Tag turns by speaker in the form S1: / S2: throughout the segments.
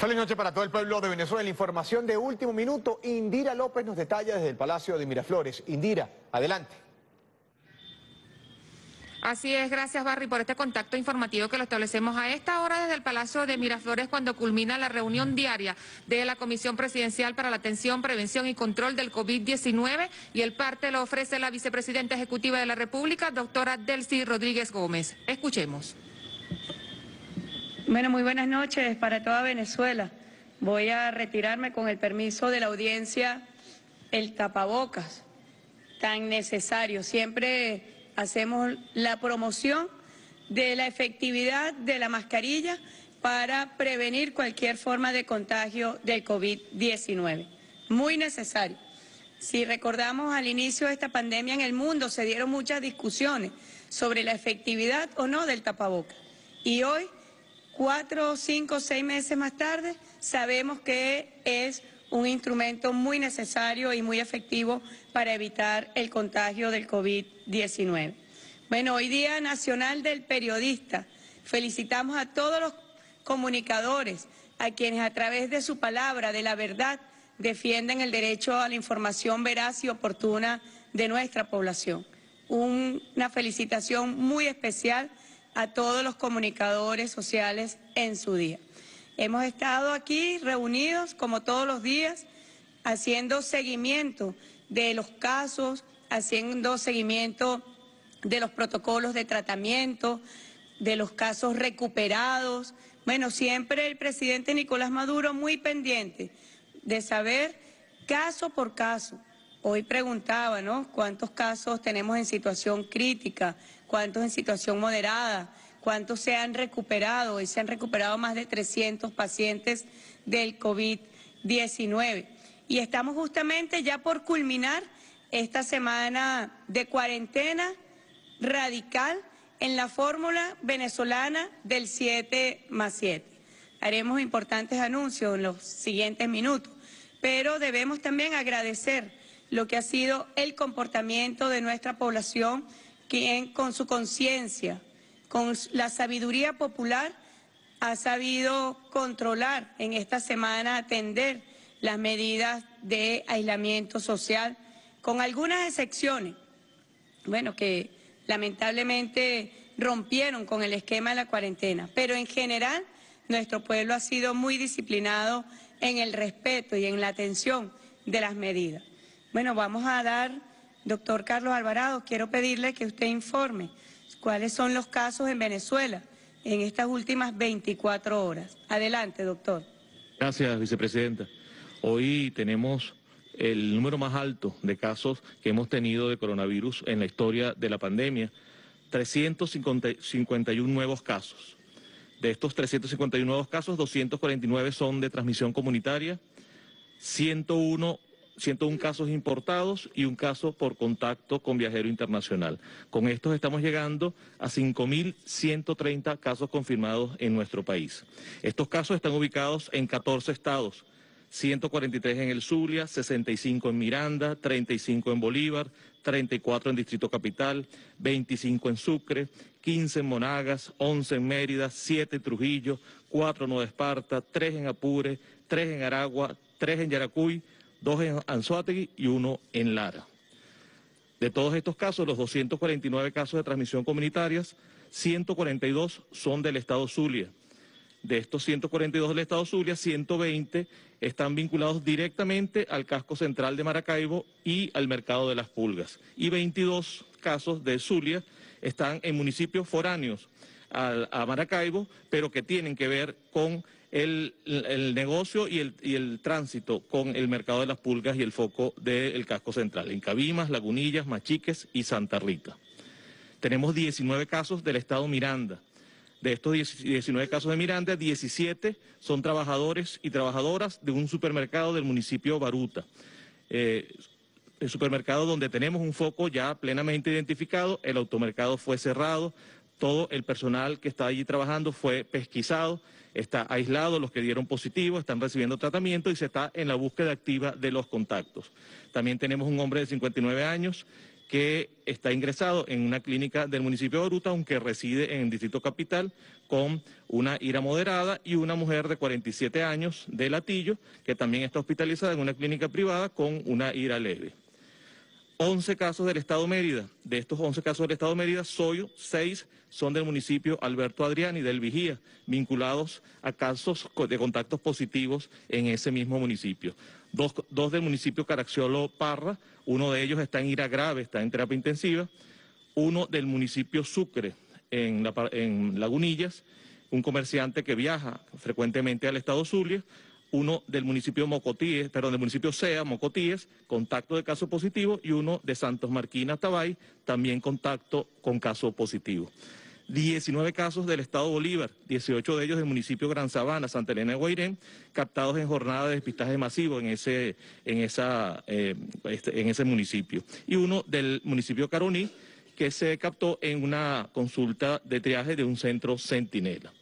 S1: Feliz noche para todo el pueblo de Venezuela. La información de último minuto, Indira López nos detalla desde el Palacio de Miraflores. Indira, adelante.
S2: Así es, gracias Barry por este contacto informativo que lo establecemos a esta hora desde el Palacio de Miraflores cuando culmina la reunión diaria de la Comisión Presidencial para la Atención, Prevención y Control del COVID-19 y el parte lo ofrece la Vicepresidenta Ejecutiva de la República, doctora Delcy Rodríguez Gómez. Escuchemos.
S3: Bueno, muy buenas noches para toda Venezuela. Voy a retirarme con el permiso de la audiencia el tapabocas tan necesario. Siempre hacemos la promoción de la efectividad de la mascarilla para prevenir cualquier forma de contagio del COVID-19. Muy necesario. Si recordamos al inicio de esta pandemia en el mundo se dieron muchas discusiones sobre la efectividad o no del tapaboca. Y hoy, cuatro, cinco, seis meses más tarde, sabemos que es un instrumento muy necesario y muy efectivo para evitar el contagio del COVID-19. Bueno, hoy Día Nacional del Periodista. Felicitamos a todos los comunicadores, a quienes a través de su palabra, de la verdad, defienden el derecho a la información veraz y oportuna de nuestra población. una felicitación muy especial a todos los comunicadores sociales en su día. Hemos estado aquí reunidos, como todos los días, haciendo seguimiento de los casos, haciendo seguimiento de los protocolos de tratamiento, de los casos recuperados. Bueno, siempre el presidente Nicolás Maduro muy pendiente de saber caso por caso. Hoy preguntaba, ¿no? ¿Cuántos casos tenemos en situación crítica? ¿Cuántos en situación moderada? cuántos se han recuperado. Hoy se han recuperado más de 300 pacientes del COVID-19. Y estamos justamente ya por culminar esta semana de cuarentena radical en la fórmula venezolana del 7 más 7. Haremos importantes anuncios en los siguientes minutos, pero debemos también agradecer lo que ha sido el comportamiento de nuestra población, quien con su conciencia, con la sabiduría popular ha sabido controlar en esta semana, atender las medidas de aislamiento social, con algunas excepciones, bueno, que lamentablemente rompieron con el esquema de la cuarentena, pero en general nuestro pueblo ha sido muy disciplinado en el respeto y en la atención de las medidas. Bueno, vamos a dar, doctor Carlos Alvarado, quiero pedirle que usted informe cuáles son los casos en Venezuela en estas últimas 24 horas. Adelante, doctor.
S4: Gracias, vicepresidenta. Hoy tenemos el número más alto de casos que hemos tenido de coronavirus en la historia de la pandemia, 351 nuevos casos. De estos 351 nuevos casos, 249 son de transmisión comunitaria, 101 101 casos importados y un caso por contacto con viajero internacional. Con estos estamos llegando a 5.130 casos confirmados en nuestro país. Estos casos están ubicados en 14 estados. 143 en el Zulia, 65 en Miranda, 35 en Bolívar, 34 en Distrito Capital, 25 en Sucre, 15 en Monagas, 11 en Mérida, 7 en Trujillo, 4 en Nueva Esparta, 3 en Apure, 3 en Aragua, 3 en Yaracuy, dos en Anzuategui y uno en Lara. De todos estos casos, los 249 casos de transmisión comunitarias, 142 son del Estado Zulia. De estos 142 del Estado Zulia, 120 están vinculados directamente al casco central de Maracaibo y al mercado de las pulgas. Y 22 casos de Zulia están en municipios foráneos a, Maracaibo, pero que tienen que ver con el, negocio y el, tránsito con el mercado de las pulgas y el foco del casco central, en Cabimas, Lagunillas, Machiques y Santa Rita. Tenemos 19 casos del estado Miranda. De estos 19 casos de Miranda, 17 son trabajadores y trabajadoras de un supermercado del municipio Baruta. Eh, el supermercado donde tenemos un foco ya plenamente identificado, el automercado fue cerrado, todo el personal que está allí trabajando fue pesquisado, está aislado, los que dieron positivo están recibiendo tratamiento y se está en la búsqueda activa de los contactos. También tenemos un hombre de 59 años que está ingresado en una clínica del municipio de Oruta, aunque reside en el Distrito Capital, con una ira moderada y una mujer de 47 años de Latillo, que también está hospitalizada en una clínica privada con una ira leve. 11 casos del Estado Mérida. De estos 11 casos del Estado Mérida, Soyo, 6 son del municipio Alberto Adrián y del Vigía, vinculados a casos de contactos positivos en ese mismo municipio. Dos, del municipio Caracciolo Parra, uno de ellos está en ira grave, está en terapia intensiva. Uno del municipio Sucre, en, en Lagunillas, un comerciante que viaja frecuentemente al estado Zulia uno del municipio Mocotíes, perdón, del municipio Sea, Mocotíes, contacto de caso positivo, y uno de Santos Marquina, Tabay, también contacto con caso positivo. 19 casos del Estado Bolívar, 18 de ellos del municipio Gran Sabana, Santa Elena de Guairén, captados en jornada de despistaje masivo en ese, en esa, eh, este, en ese municipio. Y uno del municipio Caroní, que se captó en una consulta de triaje de un centro centinela.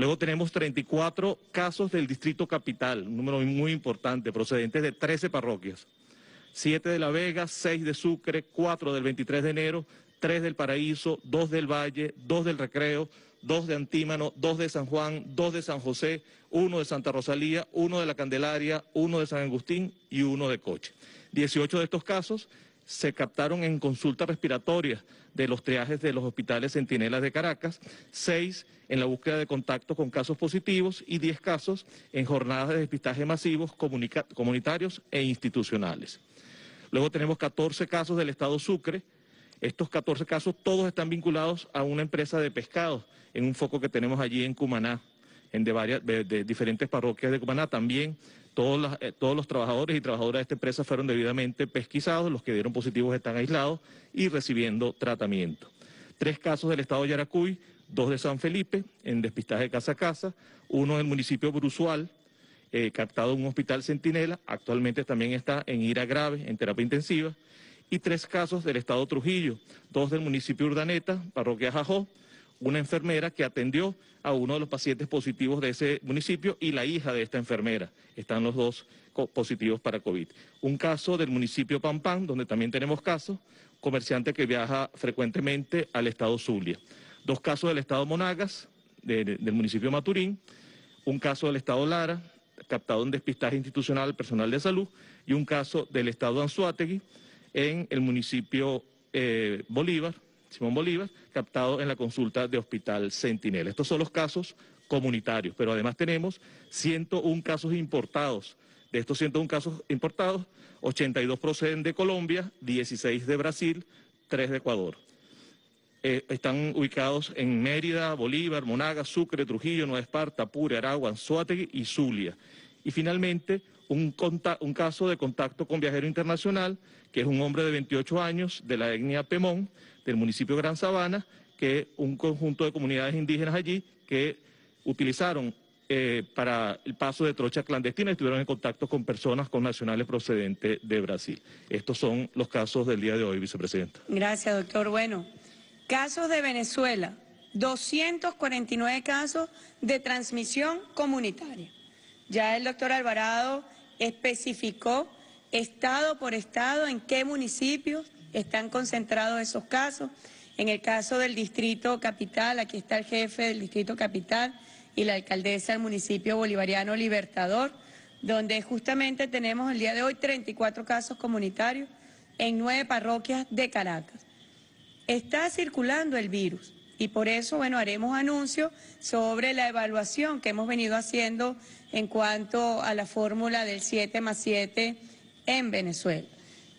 S4: Luego tenemos 34 casos del Distrito Capital, un número muy importante, procedentes de 13 parroquias. 7 de La Vega, 6 de Sucre, 4 del 23 de enero, 3 del Paraíso, 2 del Valle, 2 del Recreo, 2 de Antímano, 2 de San Juan, 2 de San José, 1 de Santa Rosalía, 1 de La Candelaria, 1 de San Agustín y 1 de Coche. 18 de estos casos se captaron en consultas respiratorias de los triajes de los hospitales Centinelas de Caracas, seis en la búsqueda de contacto con casos positivos y diez casos en jornadas de despistaje masivos comunitarios e institucionales. Luego tenemos 14 casos del Estado Sucre. Estos 14 casos todos están vinculados a una empresa de pescado en un foco que tenemos allí en Cumaná, en de, varias, de diferentes parroquias de Cumaná. También eh, todos, los trabajadores y trabajadoras de esta empresa fueron debidamente pesquisados, los que dieron positivos están aislados y recibiendo tratamiento. Tres casos del estado de Yaracuy, dos de San Felipe, en despistaje casa a casa, uno del municipio Brusual, eh, captado en un hospital Centinela, actualmente también está en ira grave, en terapia intensiva, y tres casos del estado Trujillo, dos del municipio Urdaneta, parroquia Jajó, una enfermera que atendió a uno de los pacientes positivos de ese municipio y la hija de esta enfermera. Están los dos positivos para COVID. Un caso del municipio Pampán, donde también tenemos casos, comerciante que viaja frecuentemente al estado Zulia. Dos casos del estado Monagas, del municipio Maturín, un caso del estado Lara, captado en despistaje institucional personal de salud, y un caso del estado Anzuategui en el municipio eh, Bolívar, Simón Bolívar, captado en la consulta de Hospital Centinela. Estos son los casos comunitarios, pero además tenemos 101 casos importados. De estos 101 casos importados, 82 proceden de Colombia, 16 de Brasil, 3 de Ecuador. Eh, están ubicados en Mérida, Bolívar, Monagas, Sucre, Trujillo, Nueva Esparta, Apure, Aragua, Anzoátegui y Zulia. Y finalmente, un, un, caso de contacto con viajero internacional, que es un hombre de 28 años de la etnia Pemón, del municipio de Gran Sabana, que un conjunto de comunidades indígenas allí que utilizaron eh, para el paso de trocha clandestina estuvieron en contacto con personas con nacionales procedentes de Brasil. Estos son los casos del día de hoy, vicepresidenta.
S3: Gracias, doctor. Bueno, casos de Venezuela, 249 casos de transmisión comunitaria. Ya el doctor Alvarado especificó estado por estado en qué municipios están concentrados esos casos. En el caso del distrito capital, aquí está el jefe del distrito capital y la alcaldesa del municipio bolivariano Libertador, donde justamente tenemos el día de hoy 34 casos comunitarios en nueve parroquias de Caracas. Está circulando el virus y por eso, bueno, haremos anuncios sobre la evaluación que hemos venido haciendo en cuanto a la fórmula del 7 más 7 en Venezuela.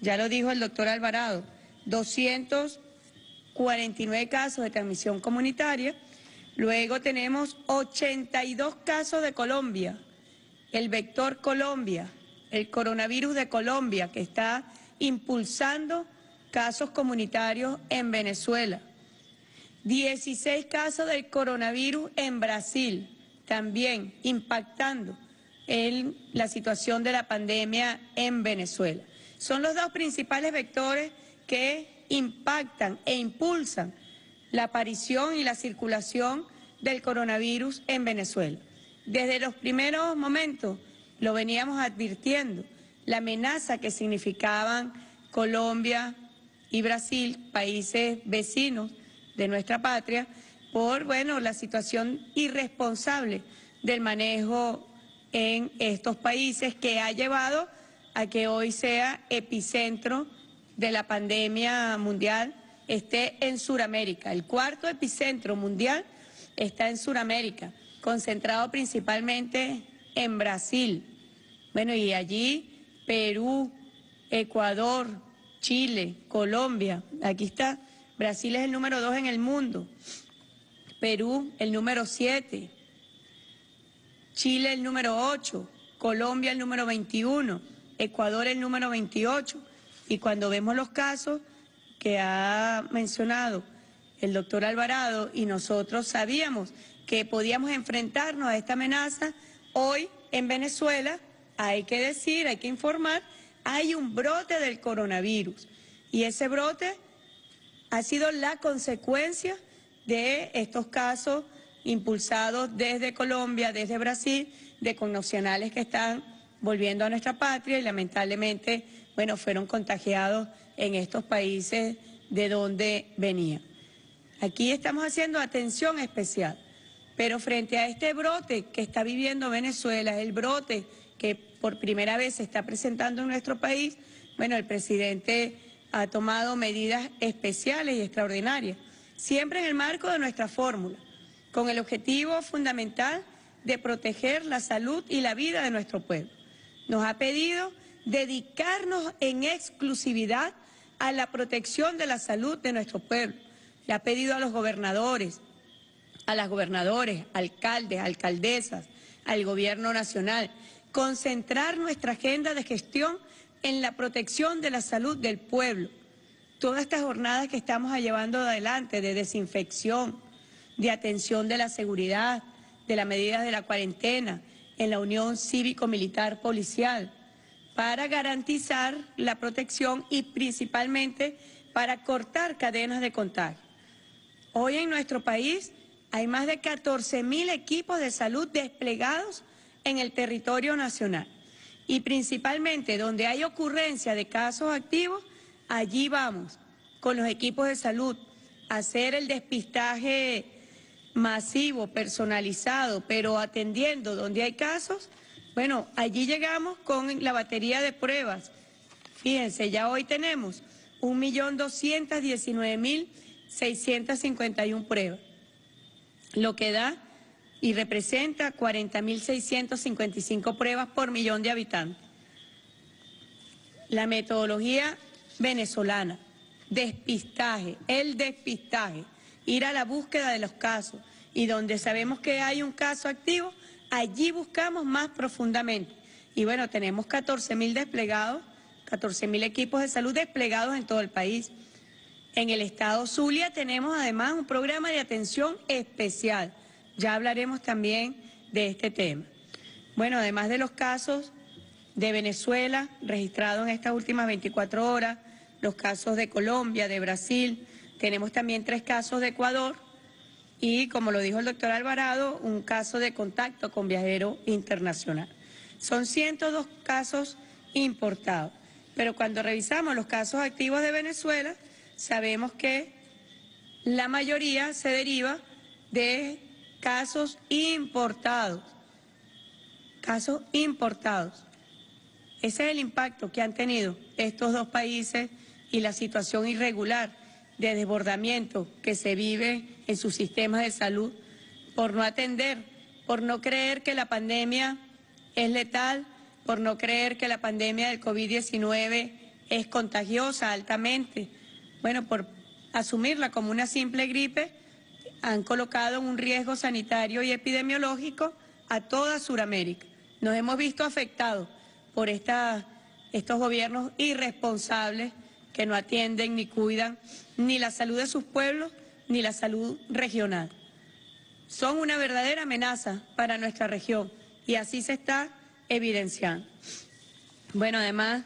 S3: Ya lo dijo el doctor Alvarado, 249 casos de transmisión comunitaria. Luego tenemos 82 casos de Colombia, el vector Colombia, el coronavirus de Colombia, que está impulsando casos comunitarios en Venezuela. 16 casos del coronavirus en Brasil, también impactando en la situación de la pandemia en Venezuela. Son los dos principales vectores que impactan e impulsan la aparición y la circulación del coronavirus en Venezuela. Desde los primeros momentos lo veníamos advirtiendo, la amenaza que significaban Colombia, y Brasil, países vecinos de nuestra patria, por bueno, la situación irresponsable del manejo en estos países que ha llevado a que hoy sea epicentro de la pandemia mundial, esté en Sudamérica. El cuarto epicentro mundial está en Sudamérica, concentrado principalmente en Brasil. Bueno, y allí Perú, Ecuador, Chile, Colombia, aquí está. Brasil es el número dos en el mundo. Perú el número siete. Chile el número ocho. Colombia el número 21. Ecuador el número 28. Y cuando vemos los casos que ha mencionado el doctor Alvarado y nosotros sabíamos que podíamos enfrentarnos a esta amenaza, hoy en Venezuela hay que decir, hay que informar, hay un brote del coronavirus. Y ese brote ha sido la consecuencia de estos casos impulsados desde Colombia, desde Brasil, de connacionales que están volviendo a nuestra patria y lamentablemente, bueno, fueron contagiados en estos países de donde venían. Aquí estamos haciendo atención especial, pero frente a este brote que está viviendo Venezuela, el brote que por primera vez se está presentando en nuestro país, bueno, el presidente ha tomado medidas especiales y extraordinarias, siempre en el marco de nuestra fórmula, con el objetivo fundamental de proteger la salud y la vida de nuestro pueblo. Nos ha pedido dedicarnos en exclusividad a la protección de la salud de nuestro pueblo. Le ha pedido a los gobernadores, a las gobernadores, alcaldes, alcaldesas, al gobierno nacional, concentrar nuestra agenda de gestión en la protección de la salud del pueblo. Todas estas jornadas que estamos llevando adelante de desinfección, de atención de la seguridad, de las medidas de la cuarentena, en la Unión Cívico-Militar Policial, para garantizar la protección y principalmente para cortar cadenas de contagio. Hoy en nuestro país hay más de 14 mil equipos de salud desplegados en el territorio nacional y principalmente donde hay ocurrencia de casos activos, allí vamos con los equipos de salud a hacer el despistaje masivo, personalizado, pero atendiendo donde hay casos, bueno, allí llegamos con la batería de pruebas. Fíjense, ya hoy tenemos 1.219.651 pruebas, lo que da y representa 40.655 pruebas por millón de habitantes. La metodología venezolana, despistaje, el despistaje, ir a la búsqueda de los casos y donde sabemos que hay un caso activo, allí buscamos más profundamente. Y bueno, tenemos 14.000 desplegados, 14.000 equipos de salud desplegados en todo el país. En el estado Zulia tenemos además un programa de atención especial ya hablaremos también de este tema. Bueno, además de los casos de Venezuela registrados en estas últimas 24 horas, los casos de Colombia, de Brasil, tenemos también tres casos de Ecuador y, como lo dijo el doctor Alvarado, un caso de contacto con viajero internacional. Son 102 casos importados, pero cuando revisamos los casos activos de Venezuela, sabemos que la mayoría se deriva de casos importados, casos importados. Ese es el impacto que han tenido estos dos países y la situación irregular de desbordamiento que se vive en sus sistemas de salud por no atender, por no creer que la pandemia es letal, por no creer que la pandemia del COVID-19 es contagiosa altamente, bueno, por asumirla como una simple gripe han colocado un riesgo sanitario y epidemiológico a toda Sudamérica. Nos hemos visto afectados por estos gobiernos irresponsables que no atienden ni cuidan ni la salud de sus pueblos ni la salud regional. Son una verdadera amenaza para nuestra región y así se está evidenciando. Bueno, además,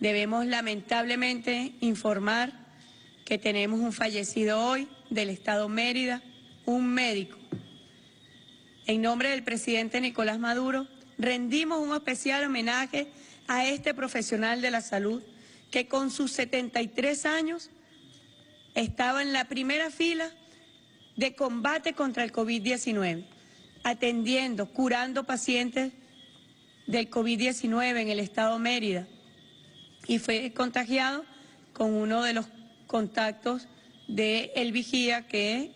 S3: debemos lamentablemente informar que tenemos un fallecido hoy, del Estado Mérida, un médico. En nombre del presidente Nicolás Maduro, rendimos un especial homenaje a este profesional de la salud que con sus 73 años estaba en la primera fila de combate contra el COVID-19, atendiendo, curando pacientes del COVID-19 en el estado Mérida y fue contagiado con uno de los contactos de el vigía que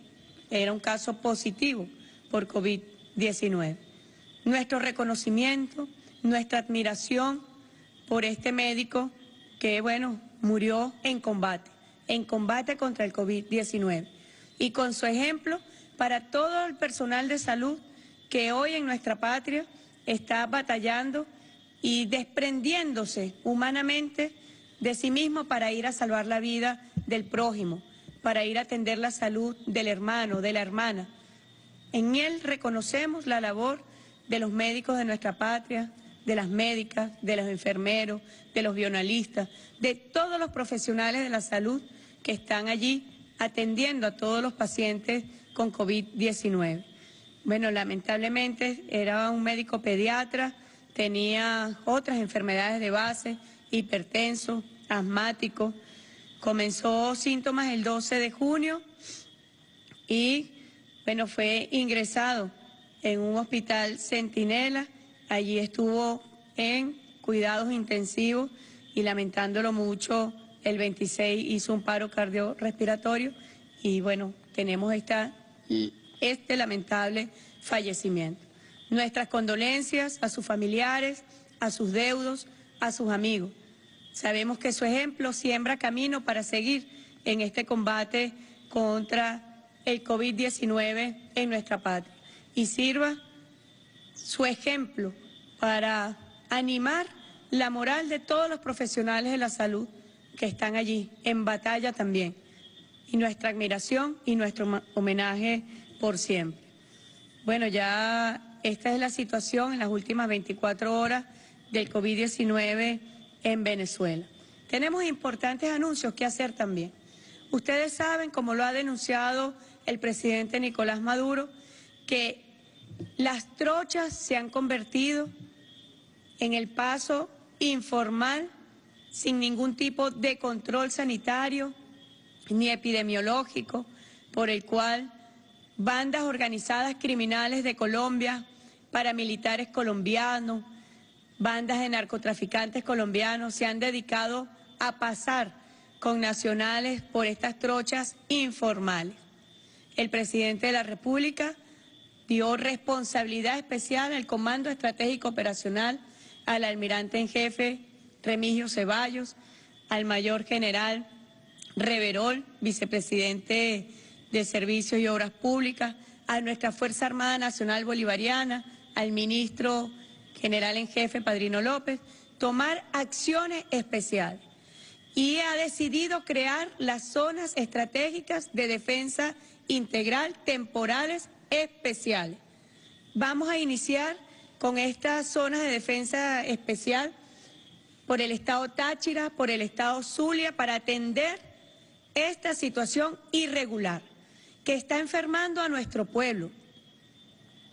S3: era un caso positivo por COVID-19. Nuestro reconocimiento, nuestra admiración por este médico que, bueno, murió en combate, en combate contra el COVID-19. Y con su ejemplo, para todo el personal de salud que hoy en nuestra patria está batallando y desprendiéndose humanamente de sí mismo para ir a salvar la vida del prójimo, para ir a atender la salud del hermano, de la hermana. En él reconocemos la labor de los médicos de nuestra patria, de las médicas, de los enfermeros, de los bionalistas, de todos los profesionales de la salud que están allí atendiendo a todos los pacientes con COVID-19. Bueno, lamentablemente era un médico pediatra, tenía otras enfermedades de base, hipertenso, asmático. Comenzó síntomas el 12 de junio y, bueno, fue ingresado en un hospital Centinela. Allí estuvo en cuidados intensivos y lamentándolo mucho, el 26 hizo un paro cardiorrespiratorio y bueno, tenemos esta, este lamentable fallecimiento. Nuestras condolencias a sus familiares, a sus deudos, a sus amigos. Sabemos que su ejemplo siembra camino para seguir en este combate contra el COVID-19 en nuestra patria y sirva su ejemplo para animar la moral de todos los profesionales de la salud que están allí, en batalla también. Y nuestra admiración y nuestro homenaje por siempre. Bueno, ya esta es la situación en las últimas 24 horas del COVID-19 en Venezuela. Tenemos importantes anuncios que hacer también. Ustedes saben, como lo ha denunciado el presidente Nicolás Maduro, que las trochas se han convertido en el paso informal, sin ningún tipo de control sanitario ni epidemiológico, por el cual bandas organizadas criminales de Colombia, paramilitares colombianos, bandas de narcotraficantes colombianos se han dedicado a pasar con nacionales por estas trochas informales. El presidente de la República dio responsabilidad especial al Comando Estratégico Operacional, al almirante en jefe Remigio Ceballos, al mayor general Reverol, vicepresidente de Servicios y Obras Públicas, a nuestra Fuerza Armada Nacional Bolivariana, al ministro general en jefe Padrino López, tomar acciones especiales. Y ha decidido crear las zonas estratégicas de defensa integral temporales especiales. Vamos a iniciar con estas zonas de defensa especial por el estado Táchira, por el estado Zulia, para atender esta situación irregular que está enfermando a nuestro pueblo,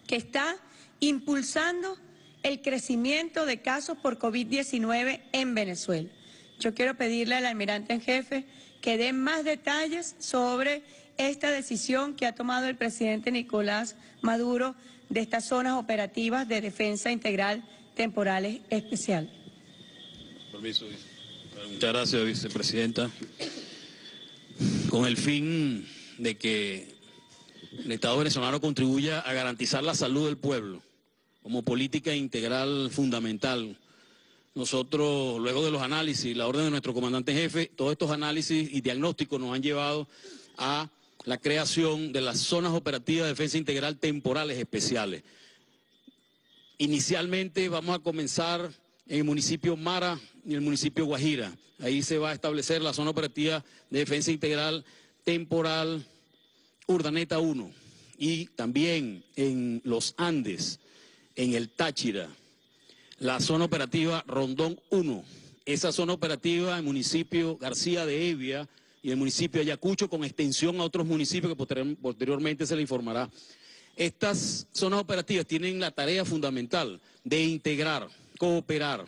S3: que está impulsando el crecimiento de casos por COVID-19 en Venezuela. Yo quiero pedirle al almirante en jefe que dé más detalles sobre esta decisión que ha tomado el presidente Nicolás Maduro de estas zonas operativas de defensa integral temporales especiales.
S5: Muchas gracias, vicepresidenta. Con el fin de que el Estado venezolano contribuya a garantizar la salud del pueblo como política integral fundamental. Nosotros, luego de los análisis, la orden de nuestro comandante jefe, todos estos análisis y diagnósticos nos han llevado a la creación de las zonas operativas de defensa integral temporales especiales. Inicialmente vamos a comenzar en el municipio Mara y el municipio Guajira. Ahí se va a establecer la zona operativa de defensa integral temporal Urdaneta 1 y también en los Andes en el Táchira, la zona operativa Rondón 1. Esa zona operativa en el municipio García de Evia y el municipio de Ayacucho con extensión a otros municipios que posteriormente se le informará. Estas zonas operativas tienen la tarea fundamental de integrar, cooperar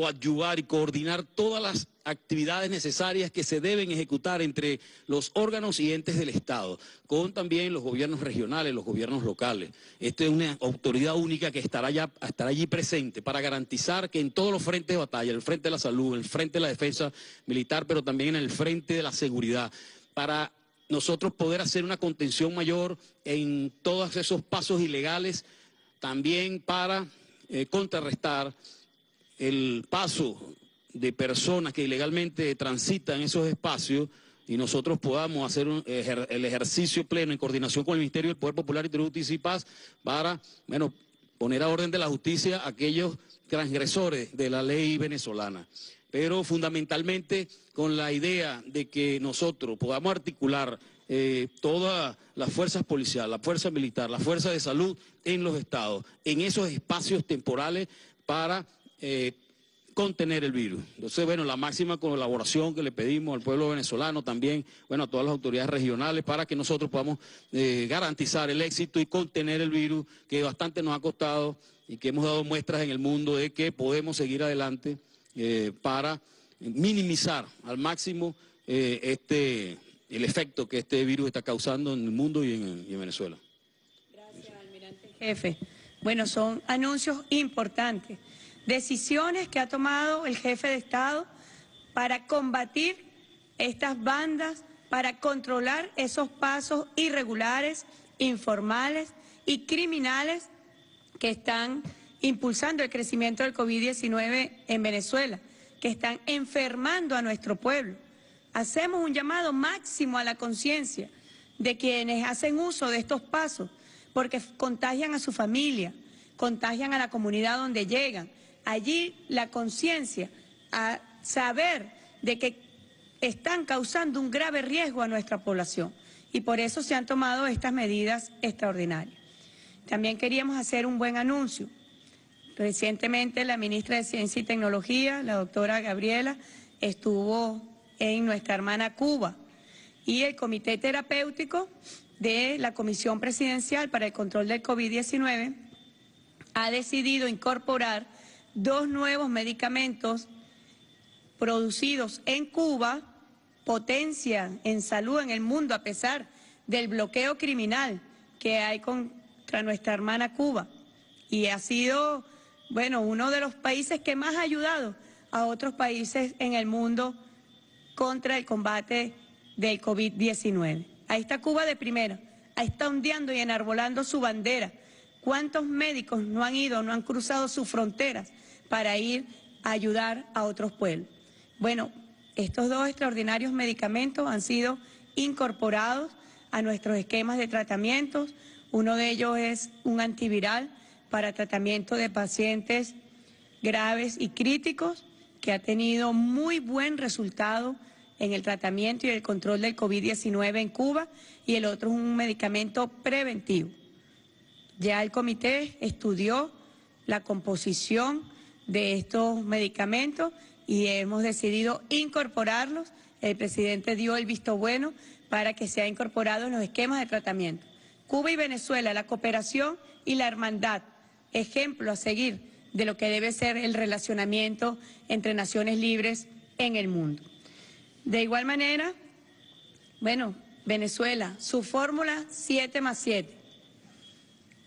S5: coadyuvar y coordinar todas las actividades necesarias que se deben ejecutar entre los órganos y entes del Estado, con también los gobiernos regionales, los gobiernos locales. Esta es una autoridad única que estará, ya, estará allí presente para garantizar que en todos los frentes de batalla, el frente de la salud, el frente de la defensa militar, pero también en el frente de la seguridad, para nosotros poder hacer una contención mayor en todos esos pasos ilegales, también para eh, contrarrestar el paso de personas que ilegalmente transitan esos espacios y nosotros podamos hacer el ejercicio pleno en coordinación con el Ministerio del Poder Popular y Tributo y Paz para, poner a orden de la justicia a aquellos transgresores de la ley venezolana. Pero fundamentalmente con la idea de que nosotros podamos articular eh, todas las fuerzas policiales, la fuerza militar, la fuerza de salud en los estados, en esos espacios temporales para eh, contener el virus. Entonces, bueno, la máxima colaboración que le pedimos al pueblo venezolano, también, bueno, a todas las autoridades regionales, para que nosotros podamos eh, garantizar el éxito y contener el virus, que bastante nos ha costado y que hemos dado muestras en el mundo de que podemos seguir adelante eh, para minimizar al máximo este, el efecto que este virus está causando en el mundo y en, y en Venezuela.
S3: Gracias, almirante jefe. Bueno, son anuncios importantes decisiones que ha tomado el jefe de Estado para combatir estas bandas, para controlar esos pasos irregulares, informales y criminales que están impulsando el crecimiento del COVID-19 en Venezuela, que están enfermando a nuestro pueblo. Hacemos un llamado máximo a la conciencia de quienes hacen uso de estos pasos, porque contagian a su familia, contagian a la comunidad donde llegan, allí la conciencia a saber de que están causando un grave riesgo a nuestra población y por eso se han tomado estas medidas extraordinarias. También queríamos hacer un buen anuncio. Recientemente la ministra de Ciencia y Tecnología, la doctora Gabriela, estuvo en nuestra hermana Cuba y el Comité Terapéutico de la Comisión Presidencial para el Control del COVID-19 ha decidido incorporar dos nuevos medicamentos producidos en Cuba, potencia en salud en el mundo a pesar del bloqueo criminal que hay contra nuestra hermana Cuba. Y ha sido, bueno, uno de los países que más ha ayudado a otros países en el mundo contra el combate del COVID-19. Ahí está Cuba de primera, ahí está ondeando y enarbolando su bandera. ¿Cuántos médicos no han ido, no han cruzado sus fronteras para ir a ayudar a otros pueblos. Bueno, estos dos extraordinarios medicamentos han sido incorporados a nuestros esquemas de tratamientos. Uno de ellos es un antiviral para tratamiento de pacientes graves y críticos que ha tenido muy buen resultado en el tratamiento y el control del COVID-19 en Cuba y el otro es un medicamento preventivo. Ya el comité estudió la composición de estos medicamentos y hemos decidido incorporarlos. El presidente dio el visto bueno para que sea incorporado en los esquemas de tratamiento. Cuba y Venezuela, la cooperación y la hermandad, ejemplo a seguir de lo que debe ser el relacionamiento entre naciones libres en el mundo. De igual manera, bueno, Venezuela, su fórmula 7 más 7.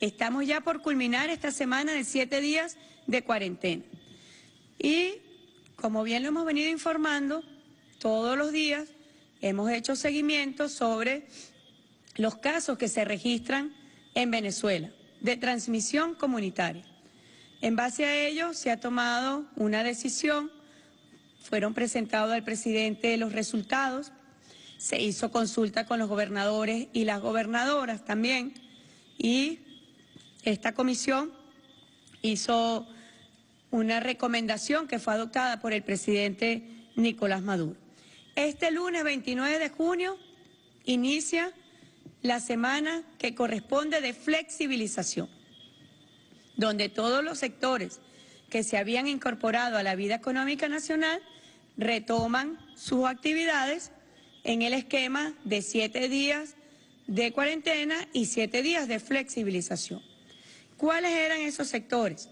S3: Estamos ya por culminar esta semana de siete días de cuarentena. Y como bien lo hemos venido informando, todos los días hemos hecho seguimiento sobre los casos que se registran en Venezuela de transmisión comunitaria. En base a ello se ha tomado una decisión, fueron presentados al presidente los resultados, se hizo consulta con los gobernadores y las gobernadoras también, y esta comisión hizo una recomendación que fue adoptada por el presidente Nicolás Maduro. Este lunes 29 de junio inicia la semana que corresponde de flexibilización, donde todos los sectores que se habían incorporado a la vida económica nacional retoman sus actividades en el esquema de siete días de cuarentena y siete días de flexibilización. ¿Cuáles eran esos sectores?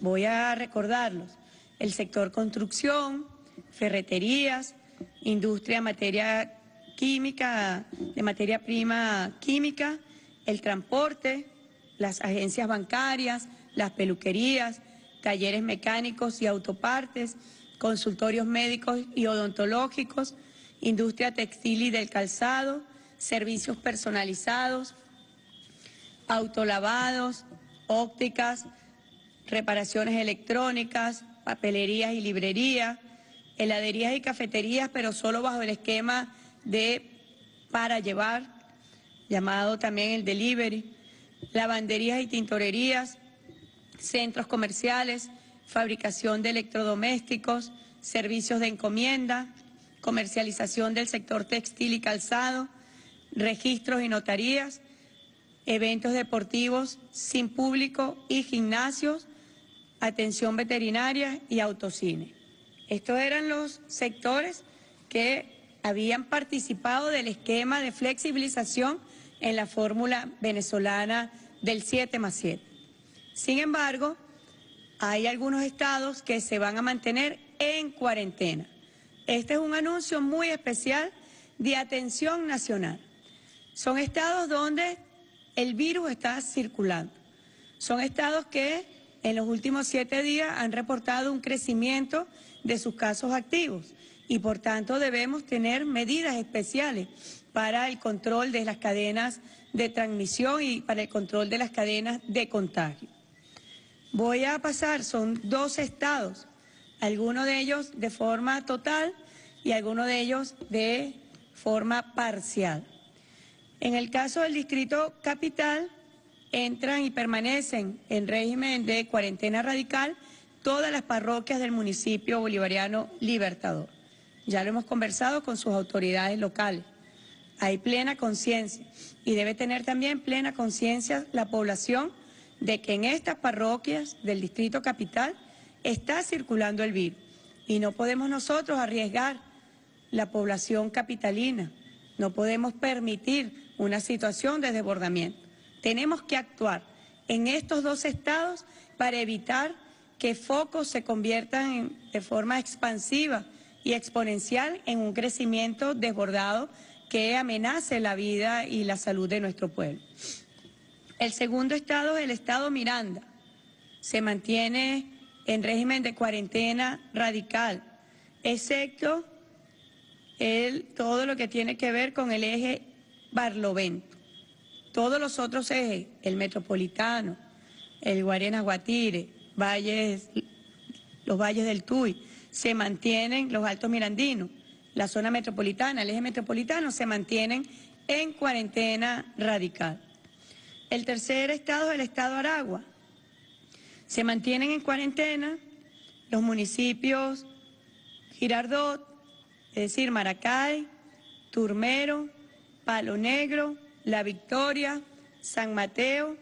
S3: Voy a recordarlos. el sector construcción, ferreterías, industria materia química, de materia prima química, el transporte, las agencias bancarias, las peluquerías, talleres mecánicos y autopartes, consultorios médicos y odontológicos, industria textil y del calzado, servicios personalizados, autolavados, ópticas, reparaciones electrónicas, papelerías y librerías, heladerías y cafeterías, pero solo bajo el esquema de para llevar, llamado también el delivery, lavanderías y tintorerías, centros comerciales, fabricación de electrodomésticos, servicios de encomienda, comercialización del sector textil y calzado, registros y notarías, eventos deportivos sin público y gimnasios, atención veterinaria y autocine. Estos eran los sectores que habían participado del esquema de flexibilización en la fórmula venezolana del 7 más 7. Sin embargo, hay algunos estados que se van a mantener en cuarentena. Este es un anuncio muy especial de atención nacional. Son estados donde el virus está circulando. Son estados que en los últimos siete días han reportado un crecimiento de sus casos activos y por tanto debemos tener medidas especiales para el control de las cadenas de transmisión y para el control de las cadenas de contagio. Voy a pasar, son dos estados, algunos de ellos de forma total y algunos de ellos de forma parcial. En el caso del distrito capital, entran y permanecen en régimen de cuarentena radical todas las parroquias del municipio bolivariano Libertador. Ya lo hemos conversado con sus autoridades locales. Hay plena conciencia y debe tener también plena conciencia la población de que en estas parroquias del distrito capital está circulando el virus y no podemos nosotros arriesgar la población capitalina, no podemos permitir una situación de desbordamiento. Tenemos que actuar en estos dos estados para evitar que focos se conviertan de forma expansiva y exponencial en un crecimiento desbordado que amenace la vida y la salud de nuestro pueblo. El segundo estado es el estado Miranda. Se mantiene en régimen de cuarentena radical, excepto el, todo lo que tiene que ver con el eje Barlovento. Todos los otros ejes, el metropolitano, el Guarenas Guatire, valles, los valles del Tuy, se mantienen, los altos mirandinos, la zona metropolitana, el eje metropolitano, se mantienen en cuarentena radical. El tercer estado es el estado Aragua. Se mantienen en cuarentena los municipios Girardot, es decir, Maracay, Turmero, Palo Negro, La Victoria, San Mateo,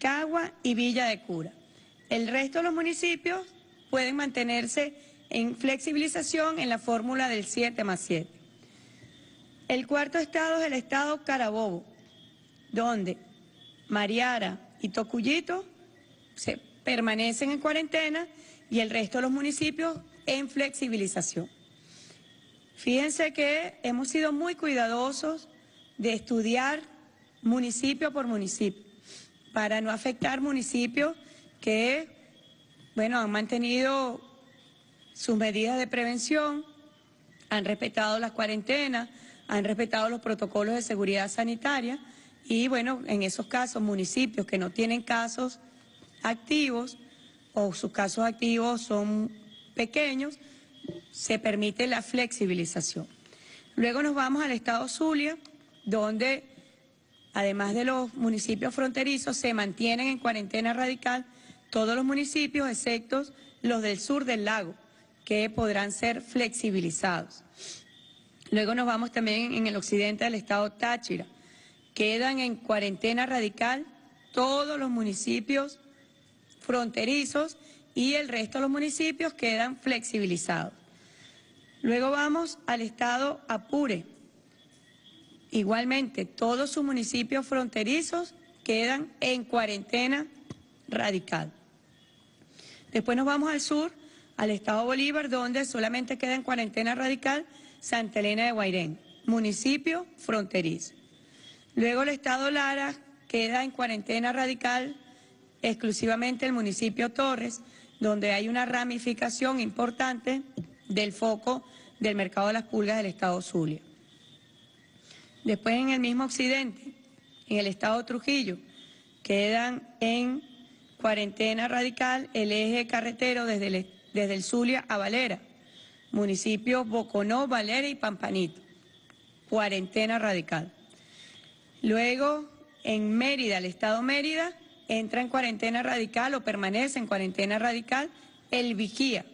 S3: Cagua y Villa de Cura. El resto de los municipios pueden mantenerse en flexibilización en la fórmula del 7 más 7. El cuarto estado es el estado Carabobo, donde Mariara y Tocuyito se permanecen en cuarentena y el resto de los municipios en flexibilización. Fíjense que hemos sido muy cuidadosos de estudiar municipio por municipio para no afectar municipios que, bueno, han mantenido sus medidas de prevención, han respetado las cuarentenas, han respetado los protocolos de seguridad sanitaria y bueno, en esos casos, municipios que no tienen casos activos o sus casos activos son pequeños, se permite la flexibilización. Luego nos vamos al estado Zulia, donde además de los municipios fronterizos se mantienen en cuarentena radical todos los municipios excepto los del sur del lago, que podrán ser flexibilizados. Luego nos vamos también en el occidente del estado Táchira, Quedan en cuarentena radical todos los municipios fronterizos y el resto de los municipios quedan flexibilizados. Luego vamos al estado Apure. Igualmente, todos sus municipios fronterizos quedan en cuarentena radical. Después nos vamos al sur, al estado Bolívar, donde solamente queda en cuarentena radical Santa Elena de Guairén, municipio fronterizo. Luego el estado Lara queda en cuarentena radical exclusivamente el municipio Torres, donde hay una ramificación importante del foco del mercado de las pulgas del estado Zulia. Después en el mismo occidente, en el estado Trujillo, quedan en cuarentena radical el eje carretero desde el, desde el Zulia a Valera, municipios Boconó, Valera y Pampanito, cuarentena radical. Luego, en Mérida, el estado Mérida, entra en cuarentena radical o permanece en cuarentena radical el Vigía,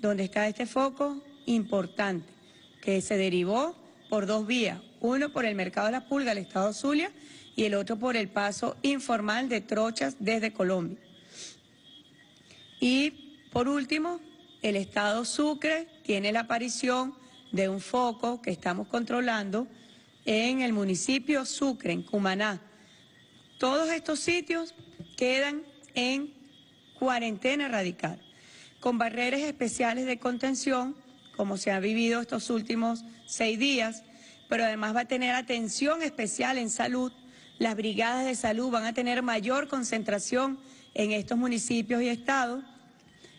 S3: donde está este foco importante, que se derivó por dos vías, uno por el mercado de la pulga, el estado Zulia, y el otro por el paso informal de trochas desde Colombia. Y por último, el estado Sucre tiene la aparición de un foco que estamos controlando en el municipio Sucre, en Cumaná. Todos estos sitios quedan en cuarentena radical, con barreras especiales de contención, como se ha vivido estos últimos seis días, pero además va a tener atención especial en salud. Las brigadas de salud van a tener mayor concentración en estos municipios y estados,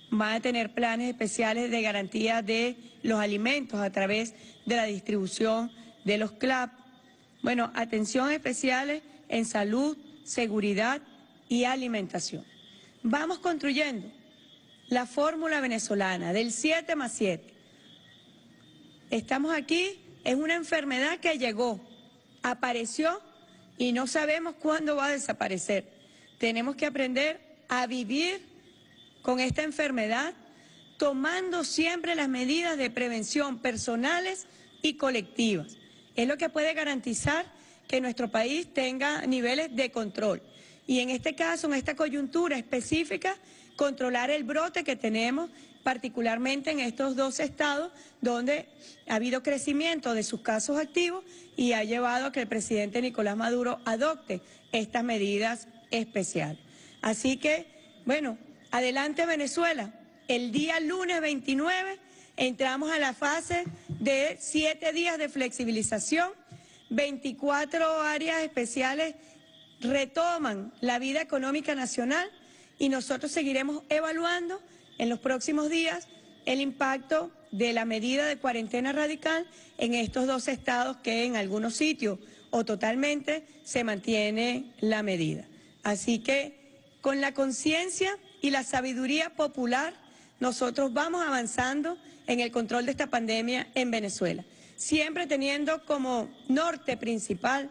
S3: van a tener planes especiales de garantía de los alimentos a través de la distribución de los CLAP. Bueno, atención especiales en salud, seguridad y alimentación. Vamos construyendo la fórmula venezolana del 7 más 7. Estamos aquí, es una enfermedad que llegó, apareció y no sabemos cuándo va a desaparecer. Tenemos que aprender a vivir con esta enfermedad tomando siempre las medidas de prevención personales y colectivas. Es lo que puede garantizar que nuestro país tenga niveles de control. Y en este caso, en esta coyuntura específica, controlar el brote que tenemos, particularmente en estos dos estados donde ha habido crecimiento de sus casos activos y ha llevado a que el presidente Nicolás Maduro adopte estas medidas especiales. Así que, bueno, adelante Venezuela. El día lunes 29 entramos a la fase de siete días de flexibilización, 24 áreas especiales retoman la vida económica nacional y nosotros seguiremos evaluando en los próximos días el impacto de la medida de cuarentena radical en estos dos estados que en algunos sitios o totalmente se mantiene la medida. Así que con la conciencia y la sabiduría popular nosotros vamos avanzando en el control de esta pandemia en Venezuela, siempre teniendo como norte principal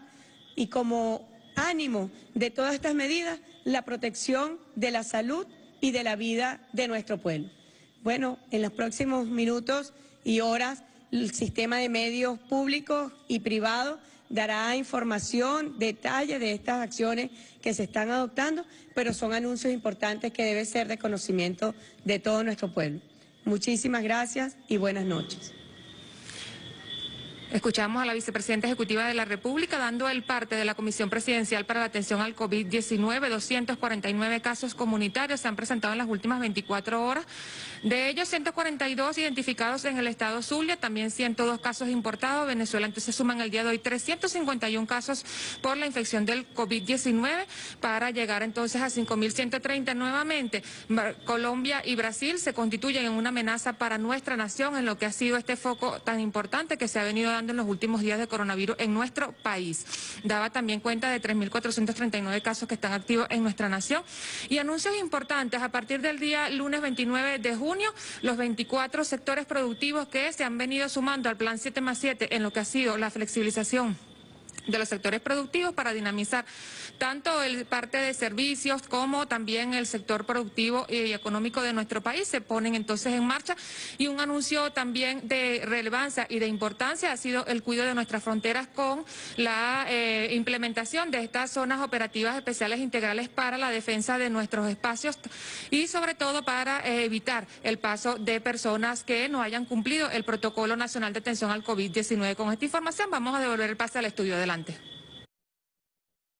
S3: y como ánimo de todas estas medidas la protección de la salud y de la vida de nuestro pueblo. Bueno, en los próximos minutos y horas el sistema de medios públicos y privados dará información, detalle de estas acciones que se están adoptando, pero son anuncios importantes que deben ser de conocimiento de todo nuestro pueblo. Muchísimas gracias y buenas noches.
S2: Escuchamos a la vicepresidenta ejecutiva de la República dando el parte de la Comisión Presidencial para la Atención al COVID-19. 249 casos comunitarios se han presentado en las últimas 24 horas. De ellos, 142 identificados en el estado Zulia, también 102 casos importados. Venezuela entonces suman el día de hoy 351 casos por la infección del COVID-19 para llegar entonces a 5.130 nuevamente. Colombia y Brasil se constituyen en una amenaza para nuestra nación en lo que ha sido este foco tan importante que se ha venido dando en los últimos días de coronavirus en nuestro país. Daba también cuenta de 3.439 casos que están activos en nuestra nación. Y anuncios importantes, a partir del día lunes 29 de junio, los 24 sectores productivos que se han venido sumando al plan 7 más 7 en lo que ha sido la flexibilización de los sectores productivos para dinamizar tanto el parte de servicios como también el sector productivo y económico de nuestro país se ponen entonces en marcha y un anuncio también de relevancia y de importancia ha sido el cuidado de nuestras fronteras con la eh, implementación de estas zonas operativas especiales integrales para la defensa de nuestros espacios y sobre todo para eh, evitar el paso de personas que no hayan cumplido el protocolo nacional de atención al COVID-19. Con esta información vamos a devolver el pase al estudio. Adelante importante.